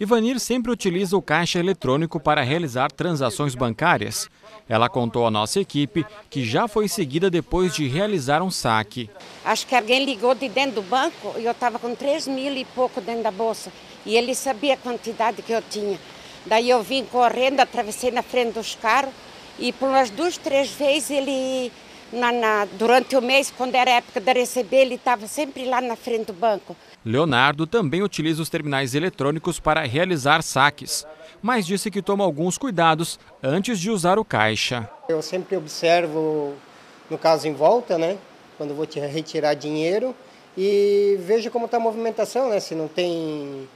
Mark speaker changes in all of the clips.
Speaker 1: Ivanir sempre utiliza o caixa eletrônico para realizar transações bancárias. Ela contou à nossa equipe que já foi seguida depois de realizar um saque.
Speaker 2: Acho que alguém ligou de dentro do banco e eu estava com 3 mil e pouco dentro da bolsa. E ele sabia a quantidade que eu tinha. Daí eu vim correndo, atravessei na frente dos carros e por umas duas, três vezes ele, na, na, durante o mês, quando era época de receber, ele estava sempre lá na frente do banco.
Speaker 1: Leonardo também utiliza os terminais eletrônicos para realizar saques, mas disse que toma alguns cuidados antes de usar o caixa.
Speaker 3: Eu sempre observo, no caso em volta, né, quando vou retirar dinheiro e vejo como está a movimentação, né, se não tem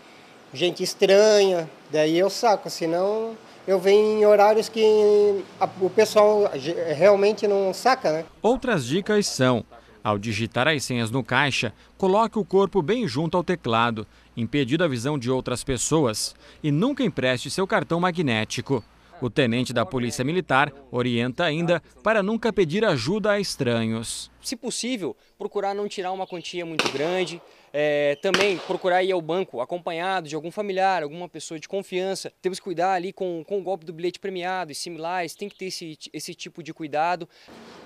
Speaker 3: gente estranha, daí eu saco, senão eu venho em horários que o pessoal realmente não saca, né?
Speaker 1: Outras dicas são ao digitar as senhas no caixa, coloque o corpo bem junto ao teclado, impedindo a visão de outras pessoas, e nunca empreste seu cartão magnético. O tenente da Polícia Militar orienta ainda para nunca pedir ajuda a estranhos.
Speaker 4: Se possível, procurar não tirar uma quantia muito grande, é, também procurar ir ao banco acompanhado de algum familiar, alguma pessoa de confiança. Temos que cuidar ali com, com o golpe do bilhete premiado e similares, tem que ter esse, esse tipo de cuidado.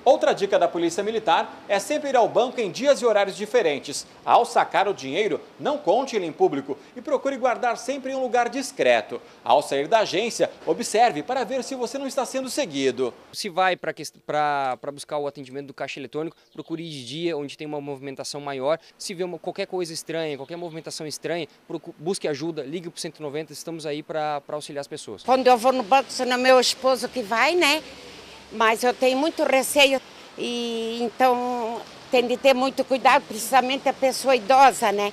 Speaker 1: Outra dica da Polícia Militar é sempre ir ao banco em dias e horários diferentes. Ao sacar o dinheiro, não conte ele em público e procure guardar sempre em um lugar discreto. Ao sair da agência, observe para ver se você não está sendo seguido.
Speaker 4: Se vai para buscar o atendimento do caixa eletrônico, procure de dia, onde tem uma movimentação maior. Se vê uma, qualquer coisa estranha, qualquer movimentação estranha, busque ajuda, ligue para o 190, estamos aí para auxiliar as pessoas.
Speaker 2: Quando eu vou no banco, no meu esposo que vai, né? Mas eu tenho muito receio e então tem de ter muito cuidado, principalmente a pessoa idosa, né?